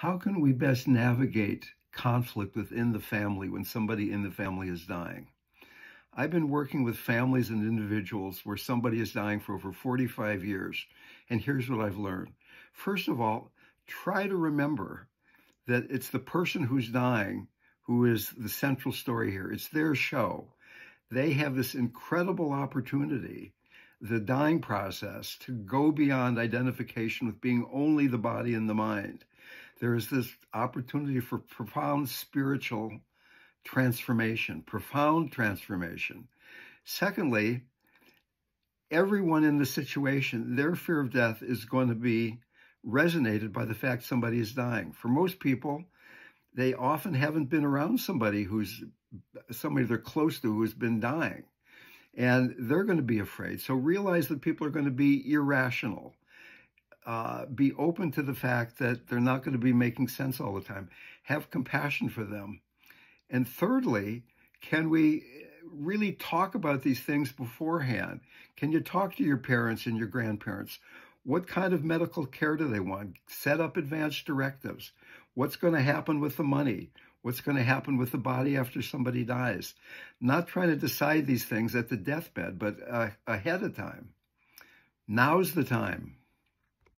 how can we best navigate conflict within the family when somebody in the family is dying? I've been working with families and individuals where somebody is dying for over 45 years. And here's what I've learned. First of all, try to remember that it's the person who's dying who is the central story here. It's their show. They have this incredible opportunity, the dying process, to go beyond identification with being only the body and the mind. There is this opportunity for profound spiritual transformation, profound transformation. Secondly, everyone in the situation, their fear of death is going to be resonated by the fact somebody is dying. For most people, they often haven't been around somebody who's somebody they're close to who's been dying. And they're going to be afraid. So realize that people are going to be irrational. Uh, be open to the fact that they're not going to be making sense all the time. Have compassion for them. And thirdly, can we really talk about these things beforehand? Can you talk to your parents and your grandparents? What kind of medical care do they want? Set up advanced directives. What's going to happen with the money? What's going to happen with the body after somebody dies? Not trying to decide these things at the deathbed, but uh, ahead of time. Now's the time.